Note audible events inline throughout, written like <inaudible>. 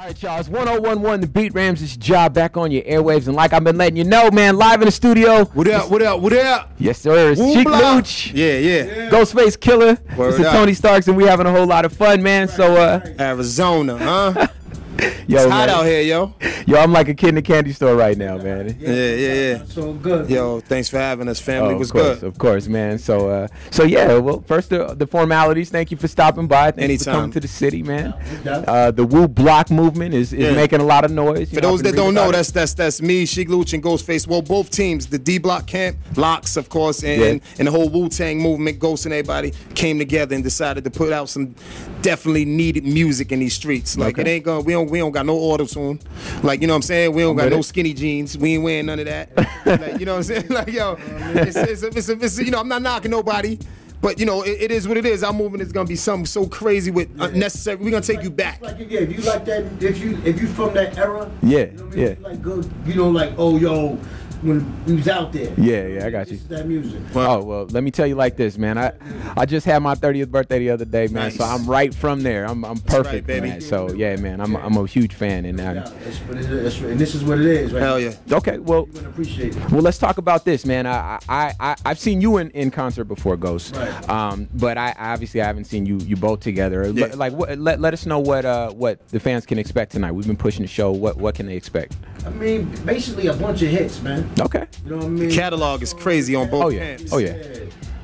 All right, y'all. It's 1011 The Beat Rams. Ramses job back on your airwaves. And like I've been letting you know, man, live in the studio. What up? What up? What up? Yes, sir. It's Woo Cheek blah. Luch, Yeah, yeah. Ghostface Killah. Word this is up. Tony Starks, and we having a whole lot of fun, man. So, uh, Arizona, huh? <laughs> yo, It's hot man. out here, yo. Yo, I'm like a kid in a candy store right now, man. Yeah, yeah, yeah. So good. Yo, thanks for having us, family. Oh, was course, good. of course, man. So, uh, so yeah. Well, first the, the formalities. Thank you for stopping by. Thank you for Anytime. coming to the city, man. Uh, the Wu Block movement is, is Yeah. making a lot of noise. You For know, those that don't know, it. that's that's that's me, Sheek Louch, and Ghostface. Well, both teams, the D Block camp, Lox, of course, and, Yeah. and, and the whole Wu Tang movement, Ghost and everybody came together and decided to put out some definitely needed music in these streets. Like Okay. it ain't gonna we don't we don't got no auto tune. Like you know what I'm saying? We don't got no skinny jeans. We ain't wearing none of that. like, you know what I'm saying? <laughs> Like yo, it's, it's, it's, it's, it's, you know I'm not knocking nobody. But you know, it, it is what it is. Our movement is gonna be something so crazy with unnecessary. We're gonna take you back. Like yeah, if you like that, if you if you from that era, Yeah, you know what I mean? yeah. If Like good, you know, like oh yo, when we was out there. Yeah, yeah, I got you. It's that music. Oh well, let me tell you like this, man. I I just had my 30th birthday the other day, man. So I'm right from there. I'm I'm perfect, baby. man. So yeah, man. I'm I'm a huge fan, and Yeah, uh, that's what it is. And this is what it is, right? Hell yeah. okay, well. Appreciate it. Well, let's talk about this, man. I, I, I, I've seen you in, in concert before, Ghost. Right. Um, but I I obviously I haven't seen you you both together. Yeah. L- Like, what, let, let us know what uh what the fans can expect tonight. We've been pushing the show. What what can they expect? I mean, basically a bunch of hits, man. Okay. You know what I mean? Catalog is crazy on both Oh, yeah. camps. Oh, yeah.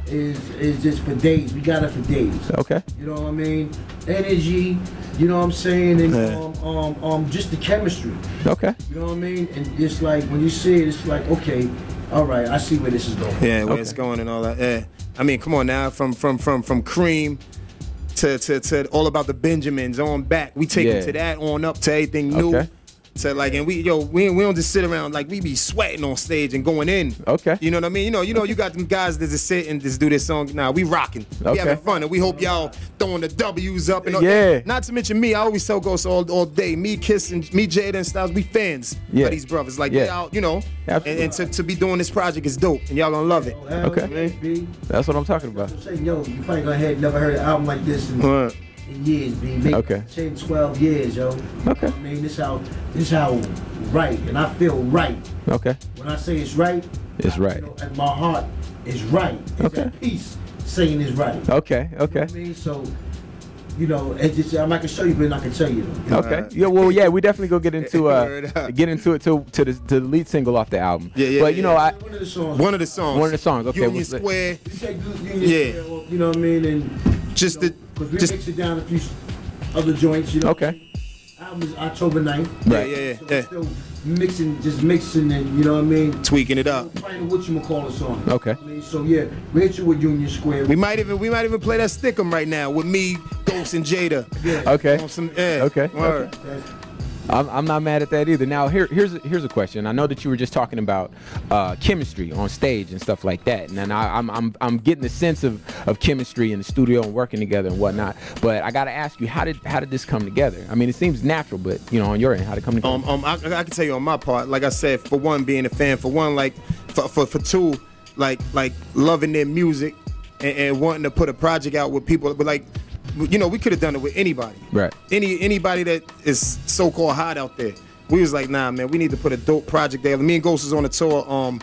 Is is just for days. We got it for days. Okay. You know what I mean? Energy. You know what I'm saying? And Yeah. um, um, um, just the chemistry. Okay. You know what I mean? And just like when you see it, it's like, okay, all right, I see where this is going. Yeah, where Okay. it's going and all that. Yeah, I mean, come on now, from from from from Cream to to to all about the Benjamins on back. We take Yeah. them to that on up to anything new. Okay. To like, and we yo, we, we don't just sit around like we be sweating on stage and going in. Okay. You know what I mean? You know, you know, you got them guys that just sit and just do this song. Now we rocking. Okay. We having fun, and we hope y'all throwing the W's up and all Yeah. Not to mention me, I always tell ghosts all all day. Me, Kiss, and me, Jada and Styles, we fans Yeah. of these brothers. Like Yeah. they out, you know. And, Absolutely. and to, to be doing this project is dope, and y'all gonna love it. Okay. That's what I'm talking about. I'm saying, yo, you probably gonna have never heard an album like this in, in years, B. Maybe Okay. 10, 12 years, yo. Okay. I mean, this how this how right, and I feel right. Okay. When I say it's right, It's right. You know, and my heart is right. It's Okay. at peace saying it's right. Okay. Okay. I mean, so you know, it's just, I'm not gonna show you, but I can tell you. Though. Okay. Yeah. Well. Yeah. We definitely go get into <laughs> Word uh get into it to to the to the lead single off the album. Yeah, yeah, But you yeah. know I. One of the songs. One of the songs. One of the songs, okay, Union what's it? Square. You take Union Yeah. Square You know what I mean? And Just the, because we just mix it down a few other joints. You know. Okay. Album is October 9th. Right. yeah, yeah, So yeah. still mixing, just mixing, and you know what I mean. Tweaking it up. Trying to what you call a song. Okay. I mean, so yeah, we hit you with Union Square. We might even we might even play that stickum right now with me, Ghost, and Jada. yeah. Okay. On some, yeah. Okay, Word. That's- I'm, I'm not mad at that either. Now here here's a, here's a question. I know that you were just talking about uh, chemistry on stage and stuff like that, and I, I'm I'm I'm getting the sense of, of chemistry in the studio and working together and whatnot. But I gotta ask you, how did how did this come together? I mean, it seems natural, but you know, on your end, how did it come together? Um, um, I, I can tell you on my part, like I said, for one, being a fan, for one, like, for, for, for two, like, like loving their music and, and wanting to put a project out with people, but like, you know, we could have done it with anybody, Right. Any anybody that is so-called hot out there. We was like, nah, man, we need to put a dope project there. Me and Ghost was on a tour. Um,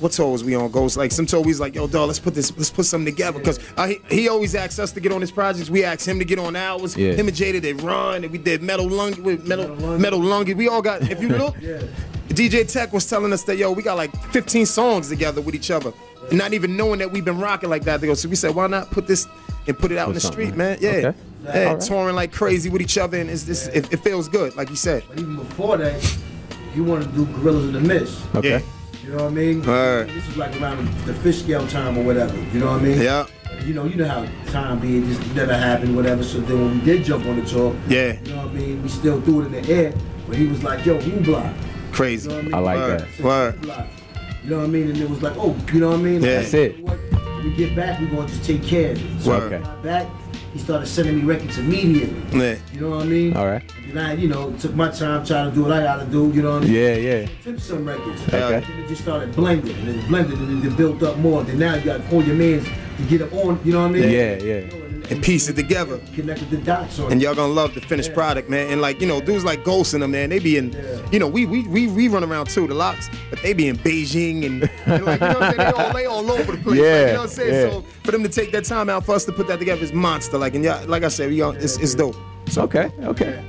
what tour was we on, Ghost? Like some tour, we was like, yo, dog, let's put this, let's put something together. Because he, he always asks us to get on his projects. We asked him to get on ours. Yeah. Him and Jada, they run, and we did metal lungy with metal, Metal Lungy. metal lungy. We all got. If you look, <laughs> Yeah. DJ Tech was telling us that yo, we got like 15 songs together with each other, and not even knowing that we've been rocking like that. They go, so we said, why not put this and put it out Put in the something, street, man? Yeah, Okay. yeah, All right. touring like crazy with each other, and it's this. It, it feels good, like you said. But even before that, you wanted to do Gorillas in the Mist. okay. Yeah. You know what I mean? Word. This is like around the Fishscale time or whatever. You know what I mean? Yeah. You know, you know how time be. It just never happened, whatever. So then when we did jump on the tour, Yeah. you know what I mean? We still threw it in the air, but he was like, "Yo, Wu Block?" Crazy. You know what I mean? I like Word. that. Word. You know what I mean? And it was like, oh, you know what I mean? Yeah. Like, That's it. You know what? When we get back, we're going to take care of it. So Word. Okay. when I got back, he started sending me records immediately. Yeah. You know what I mean? All right. And I, you know, took my time trying to do what I gotta do. You know what I mean? Yeah. Yeah. Took some records. Okay. And it just started blending, and it blended, and it built up more. Then now you got to call your man's to get it on. You know what I mean? Yeah, yeah. You know, And piece it together. Connected the dots on And y'all gonna love the finished product, man. And like, you know, dudes like Ghost in them, man, they be in, you know, we we we, we run around too, the Lox, but they be in Beijing and, and like, you know what I'm saying? They all, they all over the place. like, Yeah, you know what I'm <laughs> saying? yeah. So for them to take that time out for us to put that together is monster. Like, and y'all, like I said, we all, it's, it's dope. So Okay, okay.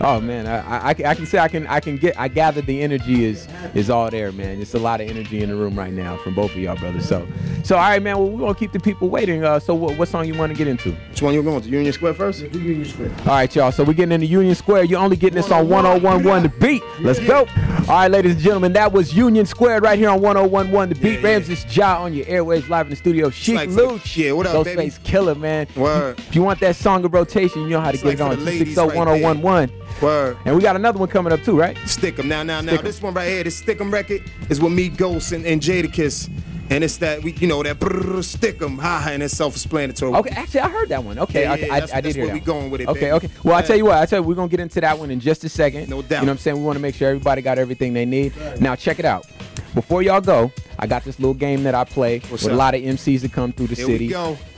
Oh man, I, I, I can- say I can I can get I gather the energy is is all there, man. It's a lot of energy in the room right now from both of y'all brothers. So so all right, man. Well, we're gonna keep the people waiting. Uh, so what, what song you want to get into? which one you going to? Union Square first? Do Union Square. All right, y'all. So we're getting into Union Square. You're only getting this on 1011 The Beat. Let's go. All right, ladies and gentlemen, that was Union Square right here on 1011 The Beat. Yeah, yeah. Ramses Ja on your airwaves live in the studio. Chic like for the- Luch. yeah, what up, baby? Ghostface Killah, man. Word. If you want that song of rotation, you know how to It's get like it on. the ladies 260-1011. Word. And we got another one coming up too, right? Stick 'em now, now, now. Stick. This one right here, this Stick 'em record is with me, Ghost, and, and Jadakiss. And it's that, we, you know, that brrr, stick 'em, ha ha, and it's self explanatory. Okay, actually, I heard that one. Okay, Yeah, I, yeah, I, that's- I did that's hear where that. we one. going with it, Okay, baby. okay. Well, I tell you what, I tell you, we're gonna get into that one in just a second. No doubt. You know what I'm saying? We want to make sure everybody got everything they need. Now, check it out. Before y'all go, I got this little game that I play What's with a lot of MCs that come through the Here we city.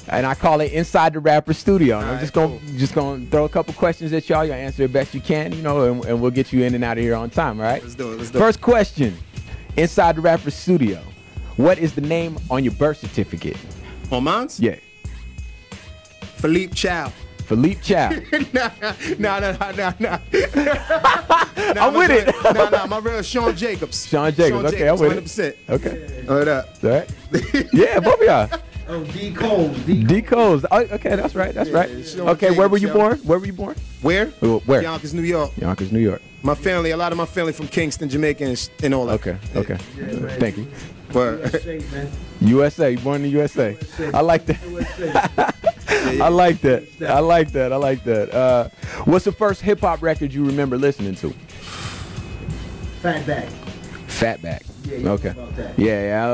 And I call it Inside the Rapper Studio. And I'm just gonna cool. just gonna throw a couple questions at y'all. Y'all answer the best you can, you know, and, and we'll get you in and out of here on time. All right? Let's do it, let's do it. First question. Inside the Rapper Studio. What is the name on your birth certificate? On mine's? Yeah. Philippe Chow. Philippe Chow. <laughs> nah, nah, nah, nah, nah. nah. <laughs> I'm with it. Nah, nah, my real <laughs> Sean Jacobs. Sean Jacobs. Okay, I'm with it. 100%. Okay. Hold up. All right. Yeah, both of y'all. Oh, D Coles. D. D Coles. Oh, okay, that's right. That's right. Sean Okay, where were you Jacobs, born? Where were you born? Where? Where? Yonkers, New York. Yonkers, New York. My family, a lot of my family from Kingston, Jamaica, and, and all that. Okay. Okay. Yeah. Thank you. Word. <laughs> USA, man. USA. Born in the USA. I like that. USA. <laughs> I like that. I like that. I like that. Uh, what's the first hip hop record you remember listening to? Fat back. Fatback. Yeah, Okay. Yeah,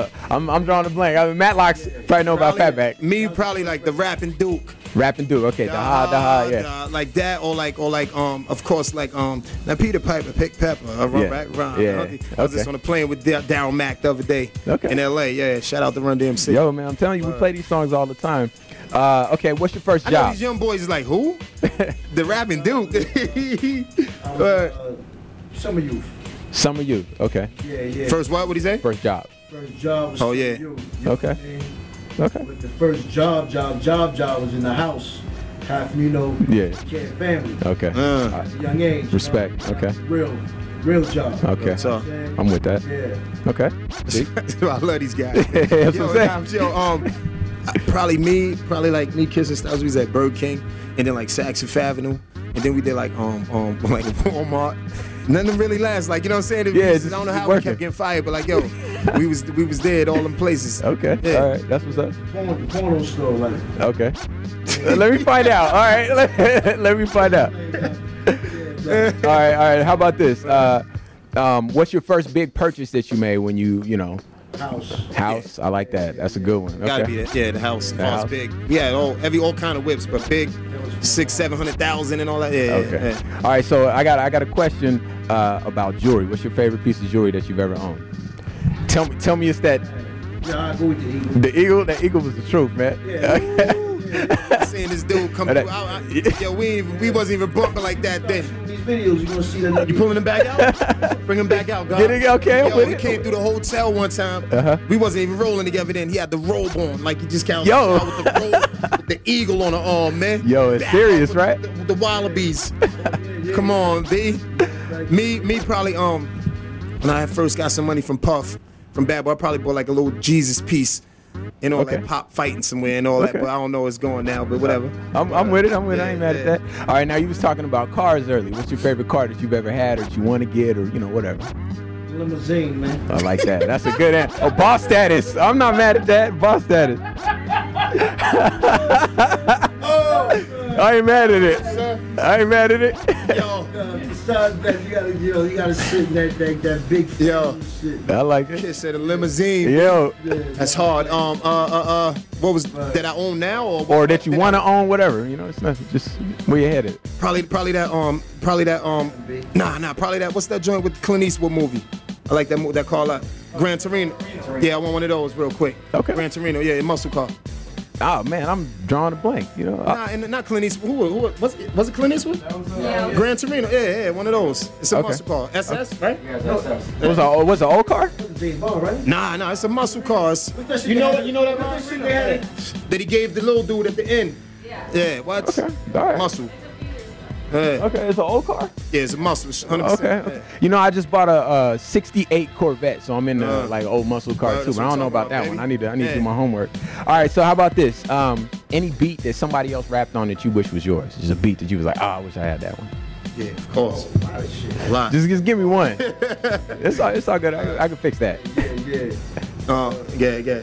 yeah. I'm, I'm drawing a blank. I mean, Matlock's probably know about Fatback. Me, probably like the rapping Duke. Rapping Duke. Okay, the ha, the ha, yeah. Uh, like that, or like, or like, um, of course, like, um, now Peter Piper, Pick Pepper, uh, run Yeah. back, run. Yeah. I was Okay. just on the plane with Daryl Mack the other day Okay. in L.A. Yeah, shout out to Run DMC. Yo, man, I'm telling you, we play these songs all the time. Uh, okay, what's your first I know job? these young boys is like, who? <laughs> the rapping Duke. <laughs> Word. uh, summer youth. Summer you. Okay. Yeah, yeah. First, what? What he say? First job. First job was Oh, Summer yeah. Youth, you Okay. I mean? Okay. But the first job, job, job, job was in the house. Half, you know, Yeah. kid family. Okay. Uh, At young age. you Respect, know? okay. Real, real job. Okay. So? I'm with that. Yeah. Okay. See? <laughs> I love these guys. <laughs> That's yo, what I'm nah, yo, um, probably me, probably like me, kissing and Styles. We was at Burger King, and then like Saks Fifth Avenue, and then we did like um um <laughs> like Walmart. Nothing really lasts, like you know what I'm saying. Yeah, I don't know how working. we kept getting fired, but like yo, we was we was there at all them places. Okay. Yeah. All right. That's what's up. Porn, porno store, like. Okay. Let me find out. All right. Let, <laughs> let me find out. All right. All right. How about this? Uh, um, what's your first big purchase that you made when you, you know, House. house? I like that. That's a good one. Okay. Gotta be that. Yeah, the house. The The house house. big. Yeah, all every all kind of whips, but big, six, seven hundred thousand and all that. Yeah, yeah, Okay. yeah. All right. So I got I got a question uh, about jewelry. What's your favorite piece of jewelry that you've ever owned? Tell me. Tell me it's that Yeah, I go with the Eagle. the eagle. That eagle was the truth, man. Yeah. <laughs> Seeing this dude come through, I, I, yo, we ain't, we wasn't even bumping like that then. These videos, you're gonna see the nigga. You pulling him back out? <laughs> Bring him back out, God. Get it? Okay, I'm Yo, with he it. came through the hotel one time. Uh-huh. We wasn't even rolling together then. He had the robe on, like he just came Yo. out with the robe, with the eagle on the arm, man. Yo, it's Back serious, right? The, with the Wallabees. <laughs> Come on, B. Me, me probably um, when I first got some money from Puff, from Bad Boy, I probably bought like a little Jesus piece. And all Okay. that pop fighting somewhere and all Okay. that, but I don't know what's going now, but whatever. I'm, I'm with it. I'm with it. I ain't mad yeah. at that. All right, now you was talking about cars early. What's your favorite car that you've ever had or that you want to get or you know whatever? Limousine, man. I like that. That's a good answer. Oh, boss status. I'm not mad at that. Boss status. <laughs> <laughs> I ain't mad at it. I ain't mad at it. Yo, <laughs> Uh, besides that, you gotta, you know, you gotta sit in that, that, that big Yo. shit. I like it. kid said a limousine. Yo, That's hard. Um, uh, uh, uh, what was that I own now, or or that you want to own, whatever. You know, it's not Just where you headed. Probably, probably that. Um, probably that. Um, nah, nah. Probably that. What's that joint with Clint Eastwood movie? I like that. That car. Like Gran Torino. Yeah, I want one of those real quick. Okay. Gran Torino. Yeah, muscle car. Oh man, I'm drawing a blank. You know. Uh, Nah, and not Clint Eastwood. Who, who was it? Was it Clint Eastwood? Yeah. Gran Torino. Yeah, yeah, one of those. It's a Okay. muscle car. SS, right? Yeah, was a was an old car? James Bond, right? Nah, nah, it's a muscle car. That You know, you know that what's that shit they Yeah. had? that he gave the little dude at the end. Yeah. Yeah, what? Okay, all right. Muscle. Yeah. Okay, it's an old car. yeah, it's a muscle. 100%. Okay. Yeah. You know, I just bought a, uh 68 Corvette, so I'm in the Uh, like old muscle car uh, too. But I don't know I'm about that about, one. I need to I need to do my homework. All right, so how about this? Um, any beat that somebody else rapped on that you wish was yours? Just a beat that you was like, oh, I wish I had that one. Yeah, of course. A lot of shit. A lot. Just just give me one. <laughs> it's all it's all good. I, I can fix that. Yeah, yeah. Uh, yeah, yeah.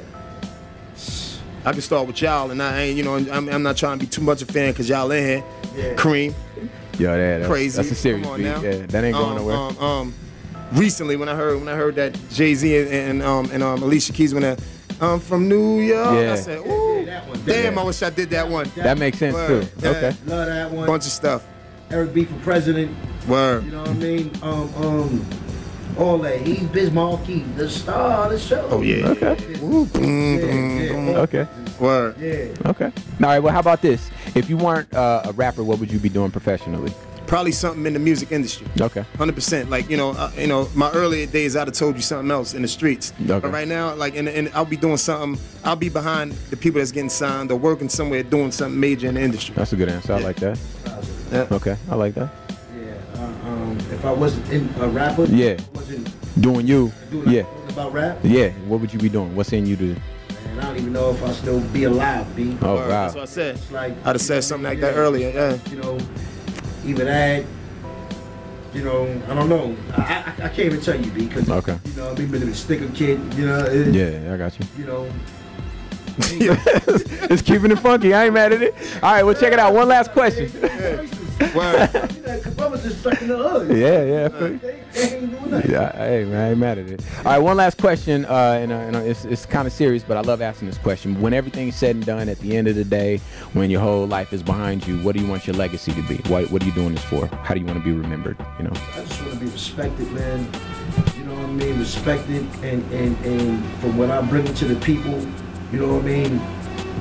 I can start with y'all, and I ain't, you know, I'm, I'm not trying to be too much a fan because y'all in here. Yeah. Cream, Yo, that, that's, crazy. That's a serious beat. now. Yeah, that ain't going um, nowhere. Um, um, recently, when I heard when I heard that Jay Z and, and um and um Alicia Keys when they um from New York, Yeah. I said, ooh, Yeah, that one. damn, Yeah. I wish I did that one. that makes sense Word. too. Yeah. Okay. Love that one. Bunch of stuff. Eric B for president. Word. You know what I mean? Um, um, all that. He's Biz Markie, the star of the show. Oh yeah. Okay. Ooh, boom, Yeah, boom, yeah. boom. Okay. Word. Yeah. Okay. All right. Well, how about this? If you weren't uh, a rapper, what would you be doing professionally? Probably something in the music industry. Okay. Hundred percent. Like you know, uh, you know, my earlier days, I'd have told you something else in the streets. Okay. But right now, like, and, and I'll be doing something. I'll be behind the people that's getting signed or working somewhere doing something major in the industry. That's a good answer. I like that. Yeah. Okay. I like that. Yeah. If I wasn't in a rapper, Yeah. wasn't Doing you. doing Yeah. about rap, Yeah. What would you be doing? What's in you to? and I don't even know if I still be alive, B. Oh Word. That's what. I said. It's like I'd have said something like that earlier. Yeah. You know, even that. You know, I don't know. I, I, I can't even tell you, B, because Okay. you know, I've been a sticker kid. You know, it, Yeah. I got you. You know, <laughs> it's keeping it funky. I ain't mad at it. All right. Well, check it out. One last question. <laughs> Word. Cause just stuck in the hood. Yeah. Yeah. I feel you. They, they ain't doing nothing. Yeah, hey man, I ain't mad at it. All right, one last question, uh, and, uh, and uh, it's, it's kind of serious, but I love asking this question. When everything's said and done, at the end of the day, when your whole life is behind you, what do you want your legacy to be? What, what are you doing this for? How do you want to be remembered? You know? I just want to be respected, man. You know what I mean? Respected, and and and from what I bring to the people, you know what I mean.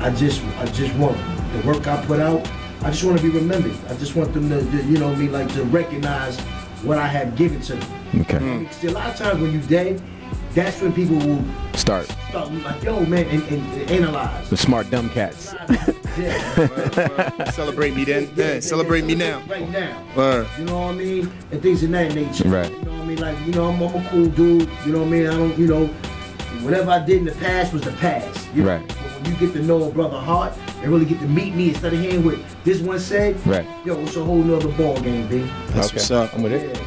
I just I just want the work I put out. I just want to be remembered. I just want them to, to, you know what I mean, like to recognize what I have given to them. Okay. I mean, see, a lot of times when you dead, that's when people will Start start like, yo, man, and, and, and analyze. the smart dumb cats. <laughs> Yeah. Word, <laughs> word. Celebrate me then. Yeah. Celebrate me now. Right now. Word. You know what I mean? And things of that nature. Right. You know what I mean? Like, you know, I'm, I'm a cool dude. You know what I mean? I don't, you know, whatever I did in the past was the past. You know? Right. But when you get to know a brother heart and really get to meet me instead of hearing what this one said, Right. yo, it's a whole nother ball game, B. That's okay. what's up. I'm with it. Yeah.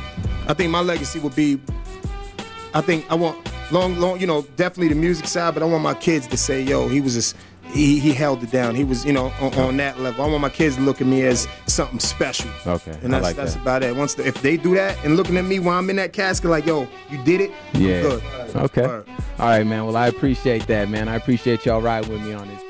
I think my legacy would be. I think I want long, long. You know, definitely the music side, but I want my kids to say, "Yo, he was just." He, he held it down. He was, you know, on, on that level. I want my kids to look at me as something special. Okay, and that's like that's that. about it. Once the, if they do that and looking at me while I'm in that casket, like, yo, you did it. Yeah. Good. Okay. Word. All right, man. Well, I appreciate that, man. I appreciate y'all riding with me on this.